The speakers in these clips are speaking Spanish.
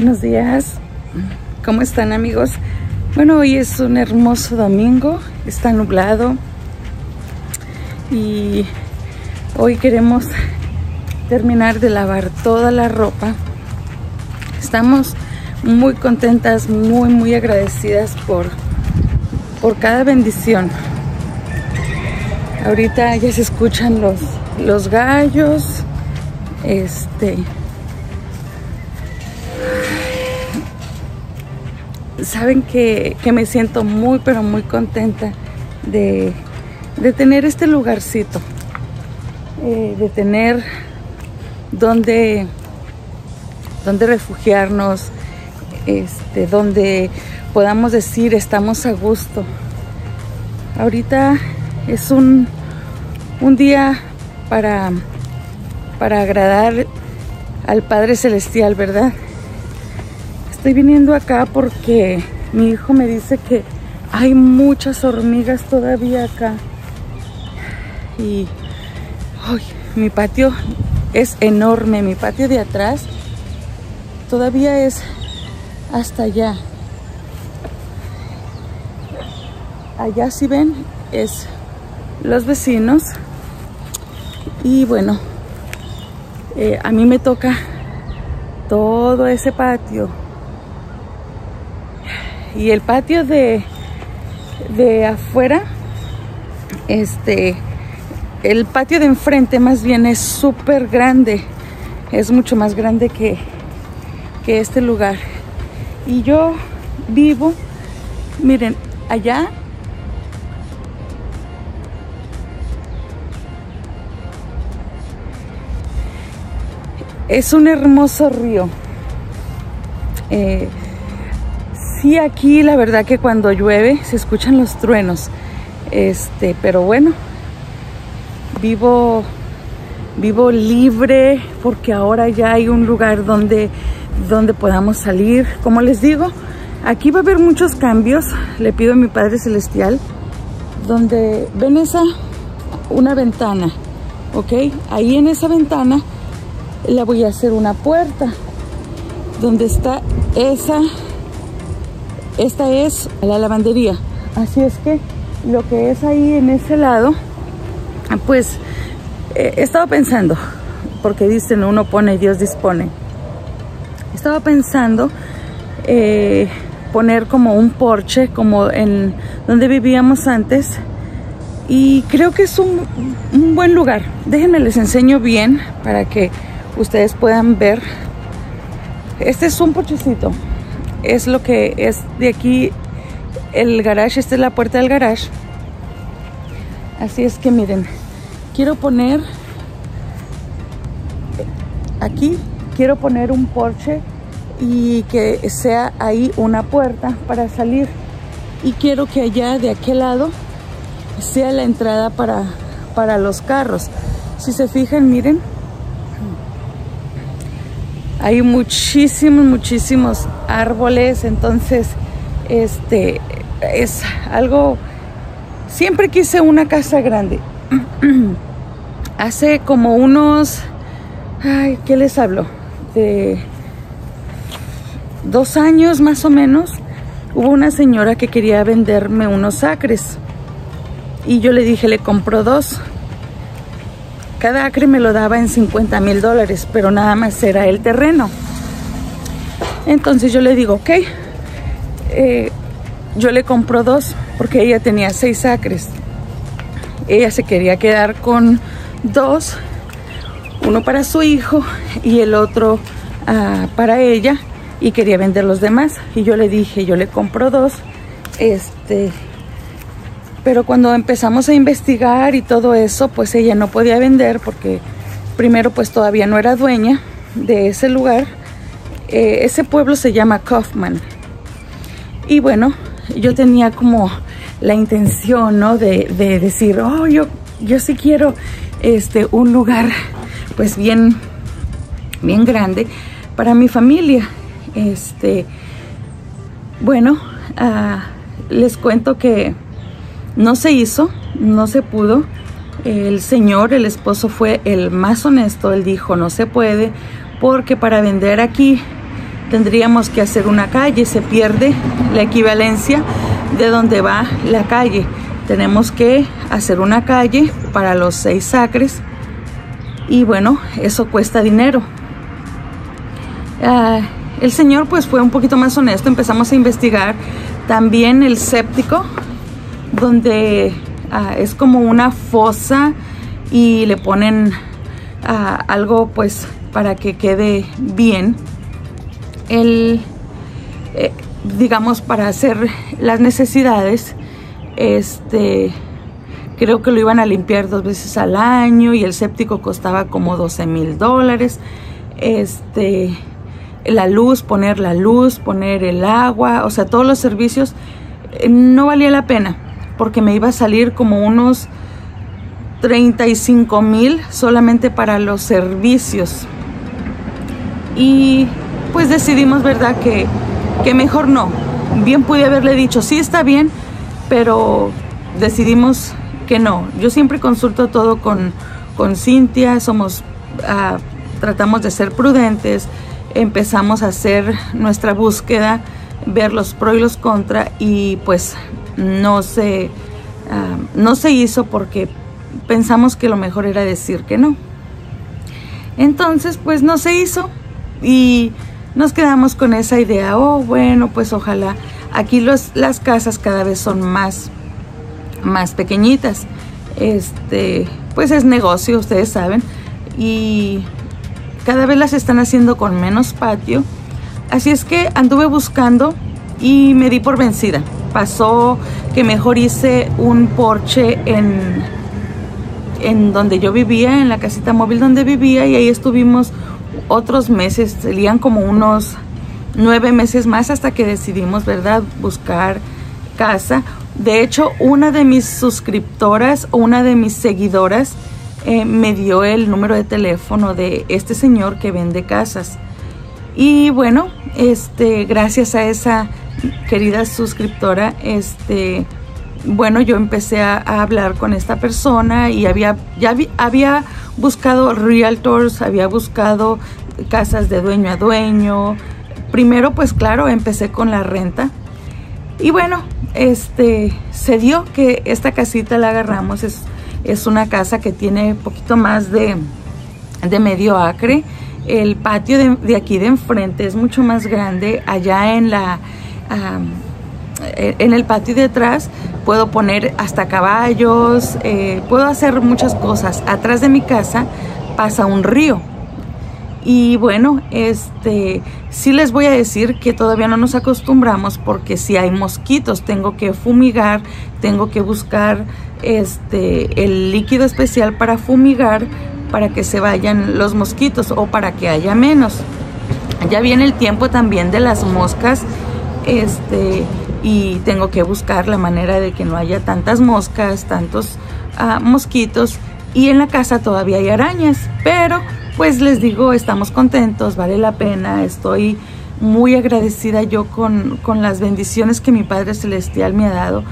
Buenos días. ¿Cómo están amigos? Bueno, hoy es un hermoso domingo, está nublado y hoy queremos terminar de lavar toda la ropa. Estamos muy contentas, muy, muy agradecidas por, por cada bendición. Ahorita ya se escuchan los, los gallos, este, saben que, me siento muy, pero muy contenta de, tener este lugarcito, eh, de tener donde, donde refugiarnos, este, donde podamos decir estamos a gusto. Ahorita es un, un día para, para agradar al Padre Celestial, ¿verdad? Estoy viniendo acá porque mi hijo me dice que hay muchas hormigas todavía acá. Y mi patio es enorme. Mi patio de atrás todavía es hasta allá. Allá si ven es los vecinos. Y bueno, eh, a mí me toca todo ese patio y el patio de, de afuera, este, el patio de enfrente más bien es súper grande, es mucho más grande que, que este lugar. Y yo vivo, miren, allá es un hermoso río. Eh, Sí, aquí la verdad que cuando llueve se escuchan los truenos. Este, pero bueno, vivo vivo libre porque ahora ya hay un lugar donde donde podamos salir. Como les digo, aquí va a haber muchos cambios. Le pido a mi Padre Celestial donde ven esa una ventana, ¿ok? Ahí en esa ventana la voy a hacer una puerta donde está esa esta es la lavandería. Así es que lo que es ahí en ese lado, pues eh, he estado pensando, porque dicen uno pone, Dios dispone. Estaba pensando eh, poner como un porche, como en donde vivíamos antes. Y creo que es un, un buen lugar. Déjenme les enseño bien para que ustedes puedan ver. Este es un porchecito es lo que es de aquí el garage, esta es la puerta del garage. Así es que miren, quiero poner aquí, quiero poner un porche y que sea ahí una puerta para salir. Y quiero que allá de aquel lado sea la entrada para, para los carros. Si se fijan, miren, hay muchísimos, muchísimos árboles, entonces este es algo, siempre quise una casa grande. Hace como unos, ay, ¿qué les hablo? De dos años más o menos, hubo una señora que quería venderme unos acres y yo le dije, le compro dos. Cada acre me lo daba en 50 mil dólares, pero nada más era el terreno. Entonces yo le digo, ok, eh, yo le compro dos porque ella tenía seis acres. Ella se quería quedar con dos, uno para su hijo y el otro ah, para ella y quería vender los demás. Y yo le dije, yo le compro dos, este, pero cuando empezamos a investigar y todo eso, pues ella no podía vender porque primero pues todavía no era dueña de ese lugar. Eh, ese pueblo se llama Kaufman. Y bueno, yo tenía como la intención, ¿no? De, decir, oh, yo, yo sí quiero este, un lugar pues bien, bien grande para mi familia. Este, bueno, ah, les cuento que no se hizo, no se pudo. El señor, el esposo fue el más honesto. Él dijo, no se puede porque para vender aquí tendríamos que hacer una calle, se pierde la equivalencia de donde va la calle. Tenemos que hacer una calle para los seis acres y bueno, eso cuesta dinero. Ah, el señor pues fue un poquito más honesto, empezamos a investigar también el séptico, donde ah, es como una fosa y le ponen ah, algo pues para que quede bien. El, eh, digamos, para hacer las necesidades, este, creo que lo iban a limpiar dos veces al año y el séptico costaba como 12 mil dólares. Este, la luz, poner la luz, poner el agua, o sea, todos los servicios, eh, no valía la pena porque me iba a salir como unos 35 mil solamente para los servicios. Y pues decidimos, ¿verdad? Que, que mejor no. Bien pude haberle dicho, sí está bien, pero decidimos que no. Yo siempre consulto todo con, con Cintia, somos, ah, tratamos de ser prudentes, empezamos a hacer nuestra búsqueda, ver los pros y los contra y pues no se, ah, no se hizo porque pensamos que lo mejor era decir que no. Entonces pues no se hizo y nos quedamos con esa idea, oh bueno pues ojalá, aquí los, las casas cada vez son más, más pequeñitas, este pues es negocio, ustedes saben, y cada vez las están haciendo con menos patio. Así es que anduve buscando y me di por vencida. Pasó que mejor hice un porche en, en donde yo vivía, en la casita móvil donde vivía, y ahí estuvimos otros meses, serían como unos nueve meses más hasta que decidimos, ¿verdad?, buscar casa. De hecho, una de mis suscriptoras una de mis seguidoras eh, me dio el número de teléfono de este señor que vende casas. Y bueno, este, gracias a esa querida suscriptora, este, bueno, yo empecé a, hablar con esta persona y había, ya había buscado realtors, había buscado casas de dueño a dueño. Primero, pues claro, empecé con la renta. Y bueno, este, se dio que esta casita la agarramos, es es una casa que tiene poquito más de, medio acre. El patio de, aquí de enfrente es mucho más grande. Allá en la en el patio de atrás puedo poner hasta caballos, eh, puedo hacer muchas cosas. Atrás de mi casa pasa un río. Y bueno, este sí les voy a decir que todavía no nos acostumbramos porque si hay mosquitos, tengo que fumigar, tengo que buscar este el líquido especial para fumigar para que se vayan los mosquitos o para que haya menos. Ya viene el tiempo también de las moscas, este y tengo que buscar la manera de que no haya tantas moscas, tantos ah, mosquitos y en la casa todavía hay arañas, pero pues les digo, estamos contentos, vale la pena, estoy muy agradecida yo con, las bendiciones que mi Padre Celestial me ha dado.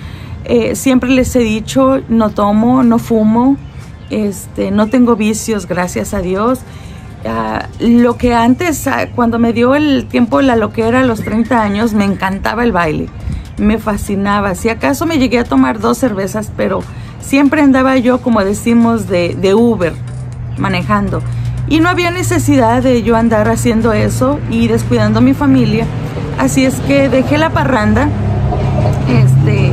Eh, siempre les he dicho, no tomo, no fumo, este, no tengo vicios, gracias a Dios. Ah, lo que antes, ah, cuando me dio el tiempo la loquera a los 30 años, me encantaba el baile, me fascinaba. Si acaso me llegué a tomar dos cervezas, pero siempre andaba yo, como decimos, de, de Uber, manejando. Y no había necesidad de yo andar haciendo eso y descuidando a mi familia. Así es que dejé la parranda. Este,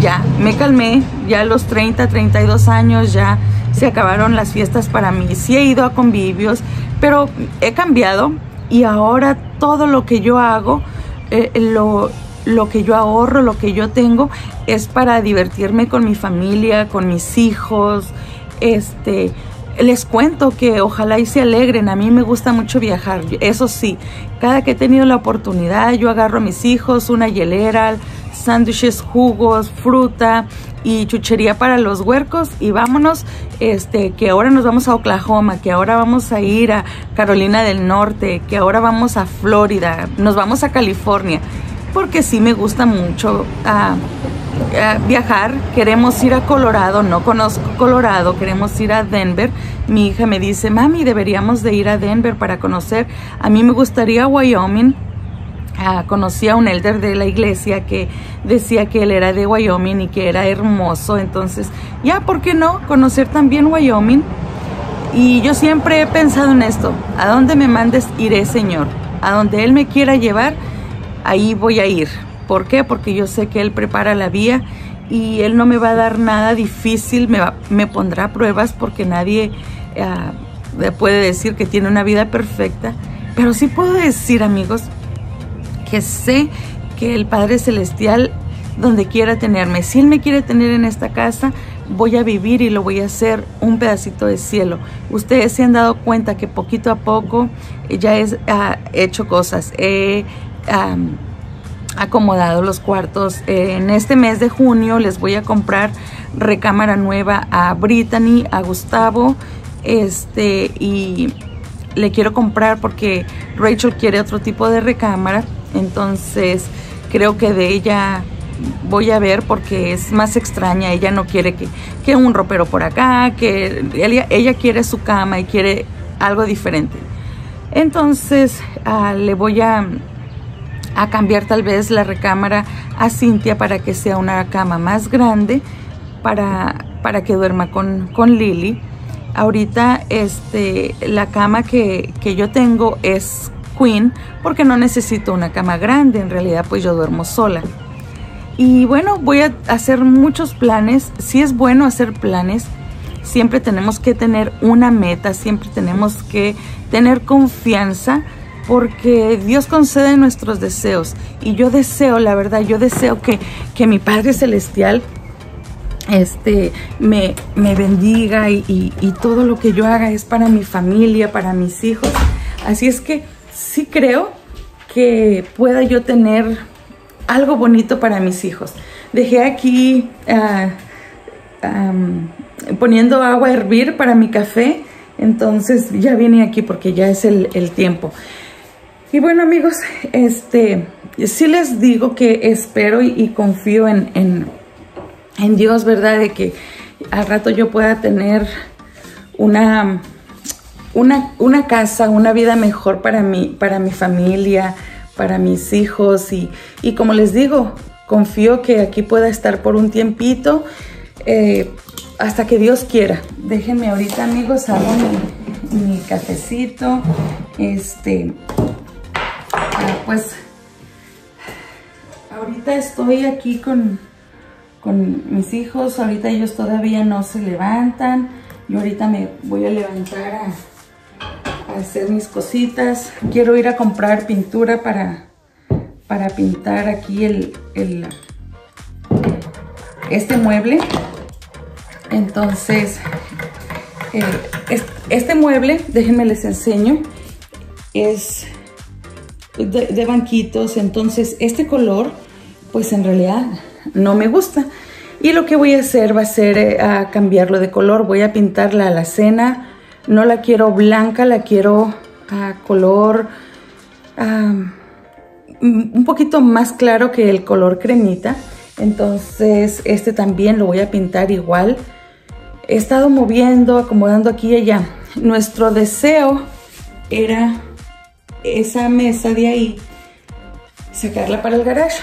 ya, me calmé. Ya a los 30, 32 años ya se acabaron las fiestas para mí. Sí he ido a convivios, pero he cambiado y ahora todo lo que yo hago, eh, lo, lo que yo ahorro, lo que yo tengo, es para divertirme con mi familia, con mis hijos, este, les cuento que ojalá y se alegren. A mí me gusta mucho viajar. Eso sí, cada que he tenido la oportunidad, yo agarro a mis hijos una hielera, sándwiches, jugos, fruta y chuchería para los huercos y vámonos, este, que ahora nos vamos a Oklahoma, que ahora vamos a ir a Carolina del Norte, que ahora vamos a Florida, nos vamos a California, porque sí me gusta mucho. Ah, viajar, queremos ir a Colorado, no conozco Colorado, queremos ir a Denver. Mi hija me dice, mami, deberíamos de ir a Denver para conocer. A mí me gustaría Wyoming, ah, conocí a un elder de la iglesia que decía que él era de Wyoming y que era hermoso. Entonces, ya, ¿por qué no? Conocer también Wyoming. Y yo siempre he pensado en esto. A donde me mandes, iré, Señor. A donde Él me quiera llevar, ahí voy a ir. ¿Por qué? Porque yo sé que Él prepara la vía y Él no me va a dar nada difícil, me, me pondrá pruebas porque nadie ah, puede decir que tiene una vida perfecta. Pero sí puedo decir, amigos, que sé que el Padre Celestial, donde quiera tenerme, si Él me quiere tener en esta casa, voy a vivir y lo voy a hacer un pedacito de cielo. Ustedes se han dado cuenta que poquito a poco ya he hecho cosas. He acomodado los cuartos. en este mes de junio les voy a comprar recámara nueva a Brittany, a Gustavo. Este, y le quiero comprar porque Rachel quiere otro tipo de recámara. Entonces creo que de ella voy a ver porque es más extraña. Ella no quiere que, que un ropero por acá, que ella, ella, quiere su cama y quiere algo diferente. Entonces ah, le voy a, a cambiar tal vez la recámara a Cintia para que sea una cama más grande para, para que duerma con, con Lily. Ahorita este, la cama que, que yo tengo es queen porque no necesito una cama grande, en realidad pues yo duermo sola. Y bueno, voy a hacer muchos planes. Si es bueno hacer planes, siempre tenemos que tener una meta, siempre tenemos que tener confianza porque Dios concede nuestros deseos. Y yo deseo, la verdad, yo deseo que, que mi Padre Celestial este, me, me bendiga y, y todo lo que yo haga es para mi familia, para mis hijos. Así es que sí creo que pueda yo tener algo bonito para mis hijos. Dejé aquí ah, poniendo agua a hervir para mi café, entonces ya vine aquí porque ya es el, tiempo. Y bueno amigos, este, sí les digo que espero y, confío en, en, Dios, ¿verdad? De que al rato yo pueda tener una, una, una casa, una vida mejor para mí, para mi familia, para mis hijos y, como les digo, confío que aquí pueda estar por un tiempito eh, hasta que Dios quiera. Déjenme ahorita amigos, hago mi, cafecito. Este, pues ahorita estoy aquí con, con mis hijos, ahorita ellos todavía no se levantan. Yo ahorita me voy a levantar a hacer mis cositas. Quiero ir a comprar pintura para, para pintar aquí el, este mueble. Entonces, eh, este mueble, déjenme les enseño, es de, banquitos. Entonces, este color, pues en realidad no me gusta. Y lo que voy a hacer va a ser eh, a cambiarlo de color. Voy a pintar la alacena no la quiero blanca, la quiero a color un poquito más claro que el color cremita. Entonces este también lo voy a pintar igual. He estado moviendo, acomodando aquí y allá. Nuestro deseo era esa mesa de ahí, sacarla para el garage.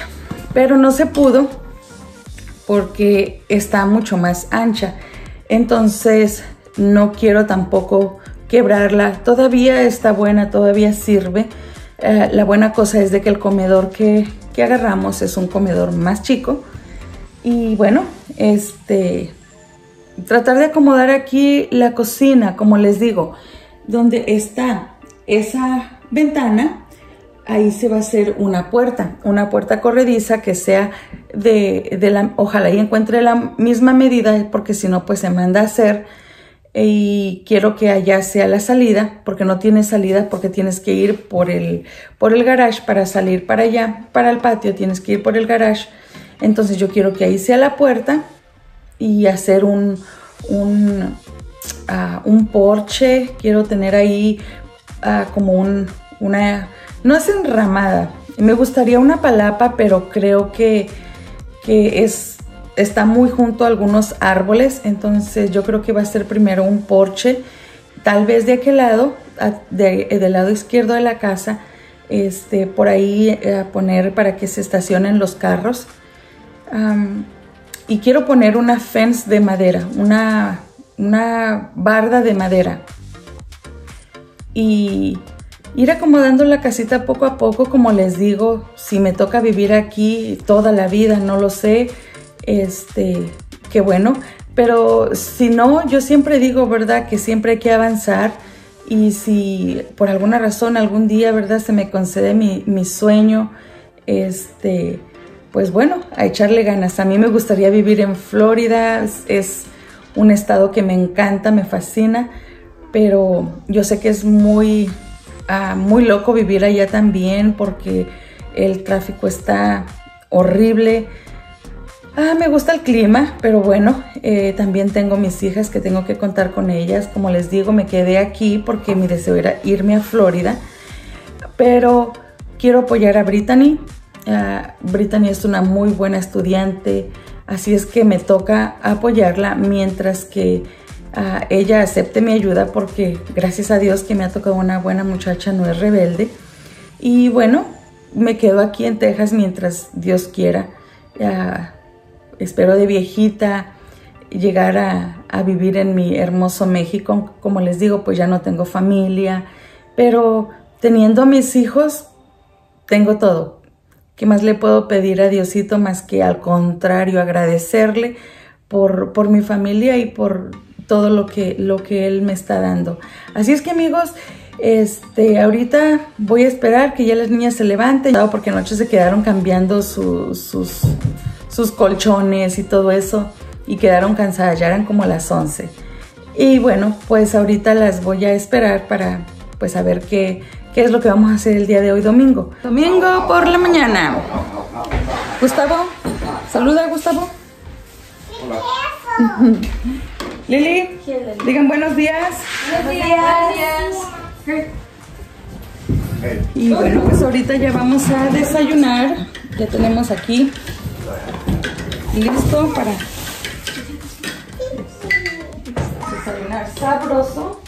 Pero no se pudo porque está mucho más ancha. Entonces no quiero tampoco quebrarla. Todavía está buena, todavía sirve. Eh, la buena cosa es de que el comedor que, que, agarramos es un comedor más chico. Y bueno, este, tratar de acomodar aquí la cocina, como les digo, donde está esa ventana, ahí se va a hacer una puerta, una puerta corrediza que sea de, de la, ojalá y encuentre la misma medida, porque si no, pues se manda a hacer y quiero que allá sea la salida, porque no tiene salida, porque tienes que ir por el, por el garage para salir para allá, para el patio, tienes que ir por el garage. Entonces yo quiero que ahí sea la puerta y hacer un, un, ah, un porche, quiero tener ahí como un, una, no es enramada, me gustaría una palapa, pero creo que, que es está muy junto a algunos árboles, entonces yo creo que va a ser primero un porche, tal vez de aquel lado, de, del lado izquierdo de la casa, este, por ahí a poner para que se estacionen los carros. y quiero poner una fence de madera, una, una barda de madera. Y ir acomodando la casita poco a poco, como les digo, si me toca vivir aquí toda la vida, no lo sé, este, qué bueno, pero si no, yo siempre digo, ¿verdad? Que siempre hay que avanzar y si por alguna razón algún día, ¿verdad? Se me concede mi, mi sueño, este, pues bueno, a echarle ganas. A mí me gustaría vivir en Florida, es un estado que me encanta, me fascina, pero yo sé que es muy, ah, muy loco vivir allá también porque el tráfico está horrible Ah, me gusta el clima, pero bueno, eh, también tengo mis hijas que tengo que contar con ellas. Como les digo, me quedé aquí porque mi deseo era irme a Florida, pero quiero apoyar a Brittany. Ah, Brittany es una muy buena estudiante, así es que me toca apoyarla mientras que ella acepte mi ayuda porque gracias a Dios que me ha tocado una buena muchacha, no es rebelde. Y bueno, me quedo aquí en Texas mientras Dios quiera. Espero de viejita llegar a, vivir en mi hermoso México. Como les digo, pues ya no tengo familia, pero teniendo a mis hijos, tengo todo. ¿Qué más le puedo pedir a Diosito más que al contrario agradecerle por, por mi familia y por todo lo que, lo que Él me está dando? Así es que amigos, este, ahorita voy a esperar que ya las niñas se levanten, porque anoche se quedaron cambiando sus sus colchones y todo eso y quedaron cansadas, ya eran como las 11. Y bueno, pues ahorita las voy a esperar para pues saber qué, qué es lo que vamos a hacer el día de hoy domingo. Domingo por la mañana. Gustavo, saluda Gustavo. Hola. Lili, digan buenos días. Buenos días. Y bueno, pues ahorita ya vamos a desayunar. Ya tenemos aquí listo para desayunar sabroso.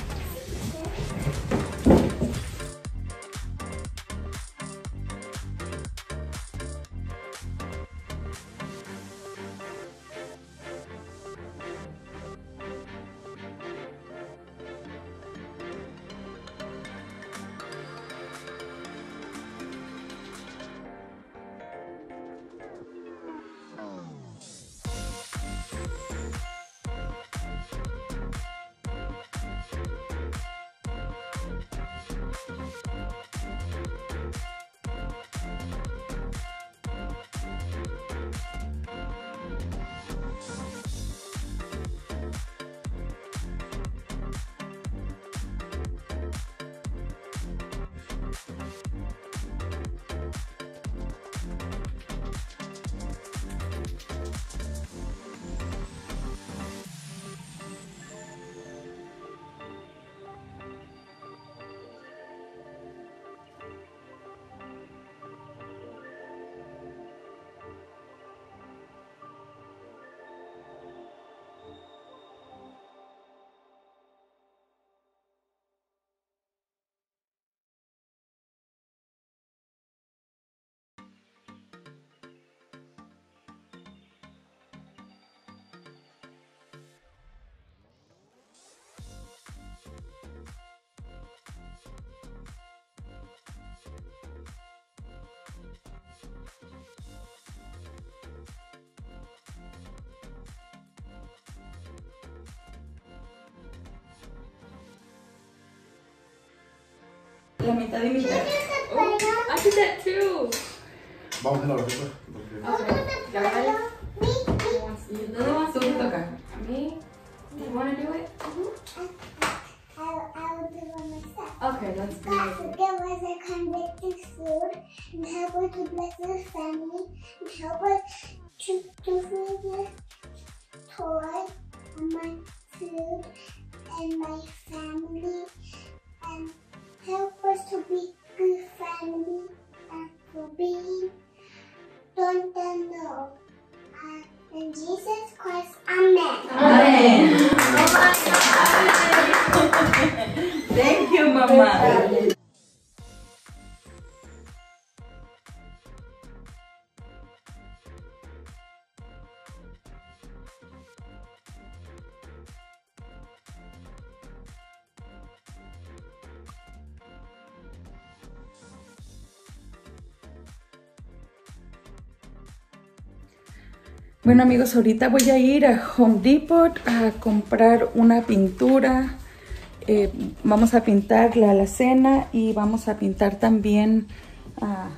La mitad y mitad. Oh, I did that too. Vamos a hacer la receta. Okay. Guys, who wants to do Lily wants okay. Me? You want to do it? Okay, let's do it. There was a convicted food and help us to bless his family and help us to do this toy and my food and my family help us to be good family and for being don't know. Uh, in Jesus Christ, Amen. Amén. Thank you, mamá. Bueno amigos, ahorita voy a ir a Home Depot a comprar una pintura. Eh, vamos a pintar la alacena y vamos a pintar también ah,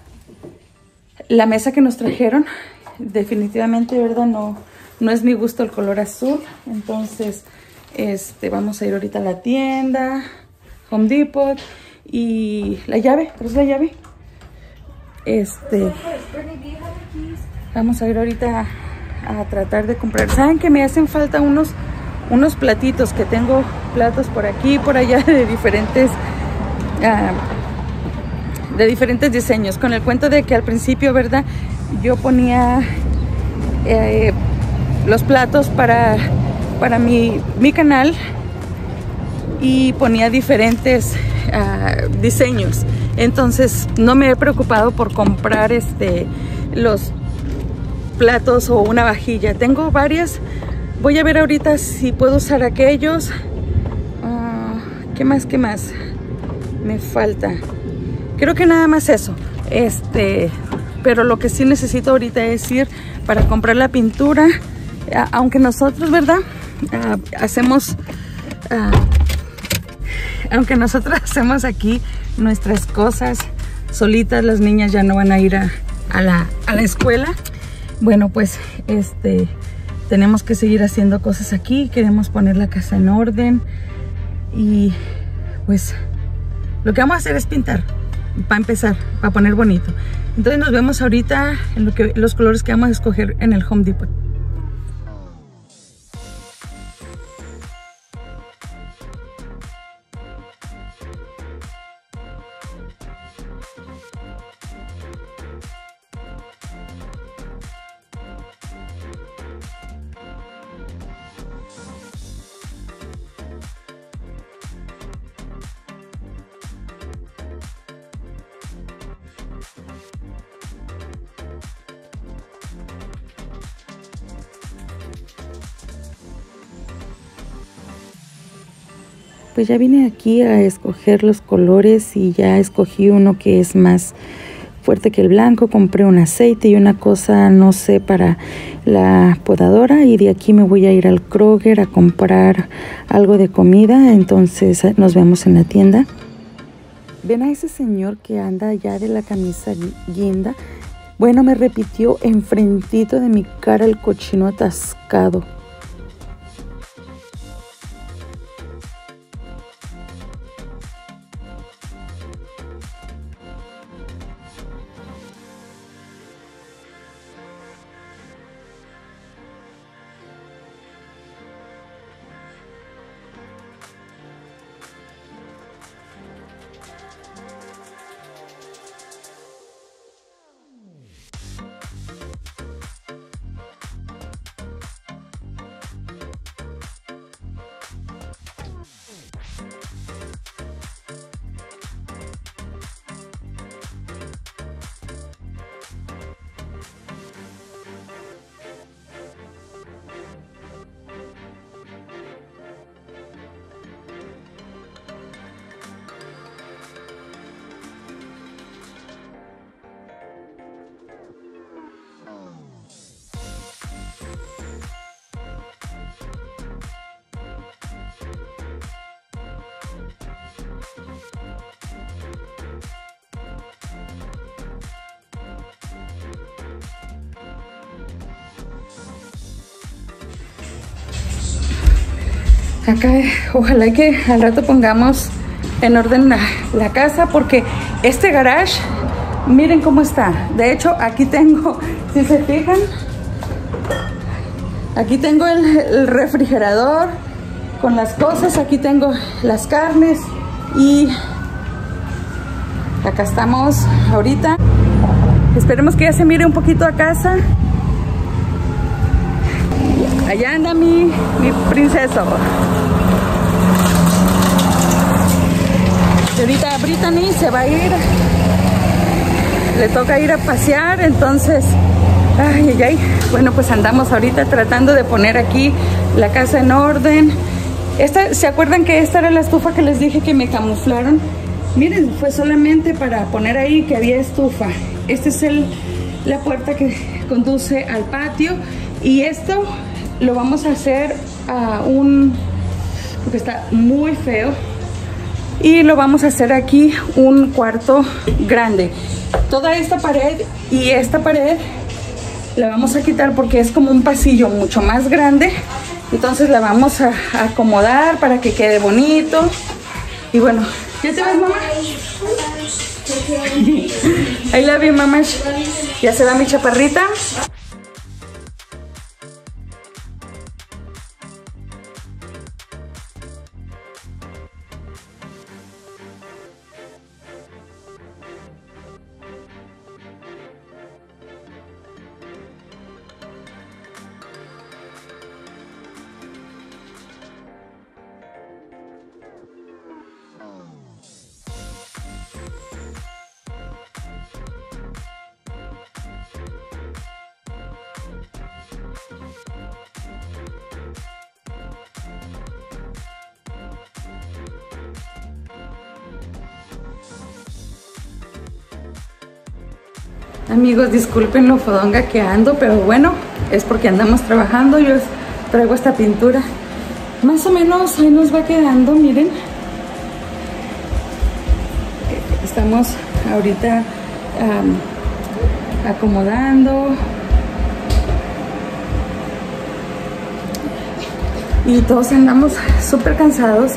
la mesa que nos trajeron. Definitivamente, ¿verdad? No, no es mi gusto el color azul. Entonces, este, vamos a ir ahorita a la tienda, Home Depot y la llave. ¿Traes la llave? Este, vamos a ir ahorita a tratar de comprar. ¿Saben que me hacen falta unos, unos platitos? Que tengo platos por aquí y por allá de diferentes... ah, de diferentes diseños. Con el cuento de que al principio, ¿verdad? Yo ponía eh, los platos para, para mi, mi canal y ponía diferentes ah, diseños. Entonces no me he preocupado por comprar este los platos o una vajilla. Tengo varias. Voy a ver ahorita si puedo usar aquellos. Ah, ¿Qué más? ¿Qué más? Me falta. Creo que nada más eso. Este, pero lo que sí necesito ahorita es ir para comprar la pintura. Aunque nosotros, ¿verdad? Ah, hacemos ah, aunque nosotros hacemos aquí nuestras cosas solitas, las niñas ya no van a ir a, a la, a la escuela. Bueno, pues este tenemos que seguir haciendo cosas aquí, queremos poner la casa en orden y pues lo que vamos a hacer es pintar para empezar, para poner bonito. Entonces nos vemos ahorita en lo que, los colores que vamos a escoger en el Home Depot. Pues ya vine aquí a escoger los colores y ya escogí uno que es más fuerte que el blanco. Compré un aceite y una cosa, no sé, para la podadora y de aquí me voy a ir al Kroger a comprar algo de comida. Entonces eh, nos vemos en la tienda. Ven a ese señor que anda ya de la camisa gui- guinda. Bueno, me repitió enfrentito de mi cara el cochino atascado. Acá, ojalá que al rato pongamos en orden la, casa porque este garage, miren cómo está. De hecho, aquí tengo, si se fijan, aquí tengo el, el refrigerador con las cosas, aquí tengo las carnes y acá estamos ahorita. Esperemos que ya se mire un poquito a casa. Allá anda mi, mi princeso. Ahorita Brittany se va a ir. Le toca ir a pasear, entonces. Ay, ay, ay. Bueno, pues andamos ahorita tratando de poner aquí la casa en orden. Esta, ¿Se acuerdan que esta era la estufa que les dije que me camuflaron? Miren, fue solamente para poner ahí que había estufa. Esta es el, la puerta que conduce al patio Y esto lo vamos a hacer a un, porque está muy feo. Y lo vamos a hacer aquí un cuarto grande. Toda esta pared y esta pared la vamos a quitar porque es como un pasillo mucho más grande. Entonces la vamos a, acomodar para que quede bonito. Y bueno, ¿ya te vas mamá? Ahí la vi mamá. Ya se va mi chaparrita. Amigos, disculpen lo fodonga que ando, pero bueno, es porque andamos trabajando. Yo traigo esta pintura. Más o menos ahí nos va quedando, miren. Estamos ahorita um, acomodando. Y todos andamos súper cansados.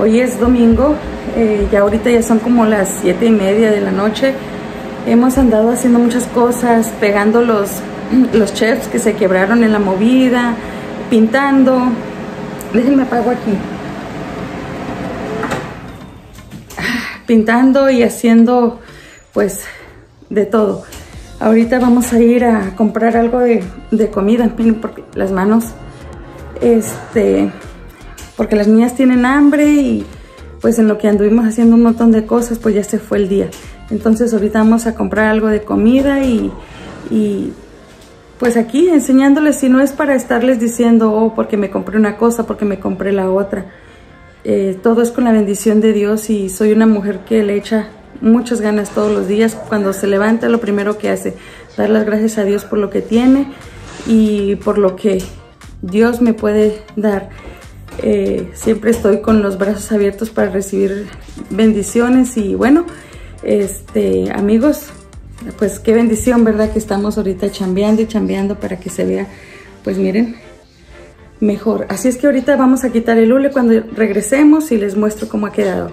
Hoy es domingo, eh, ya ahorita ya son como las siete y media de la noche. Hemos andado haciendo muchas cosas, pegando los, los chefs que se quebraron en la movida, pintando. Déjenme apago aquí. Pintando y haciendo pues de todo. Ahorita vamos a ir a comprar algo de, de comida, miren, porque las manos, este, porque las niñas tienen hambre y pues en lo que anduvimos haciendo un montón de cosas, pues ya se fue el día. Entonces ahorita vamos a comprar algo de comida y, y pues aquí enseñándoles si no es para estarles diciendo, oh, porque me compré una cosa, porque me compré la otra. Eh, todo es con la bendición de Dios y soy una mujer que le echa muchas ganas todos los días. Cuando se levanta lo primero que hace, dar las gracias a Dios por lo que tiene y por lo que Dios me puede dar. Eh, siempre estoy con los brazos abiertos para recibir bendiciones y bueno, este, amigos, pues qué bendición, ¿verdad? Que estamos ahorita chambeando y chambeando para que se vea, pues miren, mejor. Así es que ahorita vamos a quitar el hule cuando regresemos y les muestro cómo ha quedado.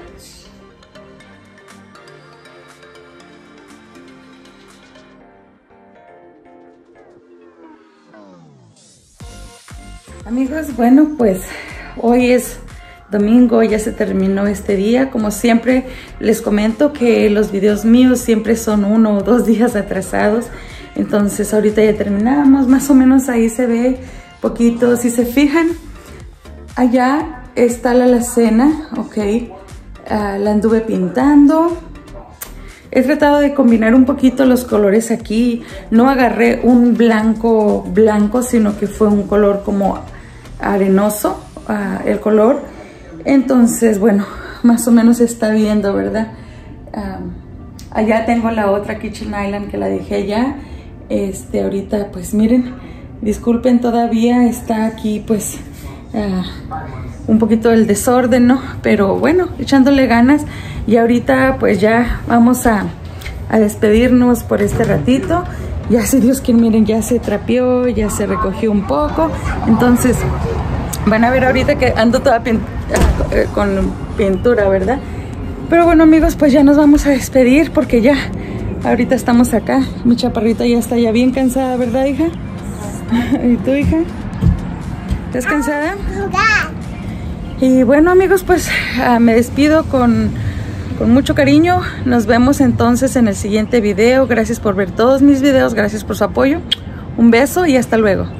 Amigos, bueno, pues hoy es domingo, ya se terminó este día. Como siempre les comento que los videos míos siempre son uno o dos días atrasados. Entonces ahorita ya terminamos, más o menos ahí se ve poquito. Si se fijan, allá está la alacena, ok. Uh, la anduve pintando. He tratado de combinar un poquito los colores aquí. No agarré un blanco blanco, sino que fue un color como arenoso, uh, el color. Entonces, bueno, más o menos está viendo, ¿verdad? Allá tengo la otra Kitchen Island que la dejé allá. Este, ahorita, pues miren, disculpen todavía, está aquí pues uh, un poquito el desorden, ¿no? Pero bueno, echándole ganas. Y ahorita pues ya vamos a, a despedirnos por este ratito. Ya si Dios quiere, miren, ya se trapeó, ya se recogió un poco. Entonces, van a ver ahorita que ando toda eh, con pintura, ¿verdad? Pero bueno amigos, pues ya nos vamos a despedir porque ya ahorita estamos acá. Mi chaparrita ya está ya bien cansada, ¿verdad, hija? ¿Y tú, hija? ¿Estás cansada? Y bueno amigos, pues uh, me despido con, con mucho cariño. Nos vemos entonces en el siguiente video. Gracias por ver todos mis videos, gracias por su apoyo. Un beso y hasta luego.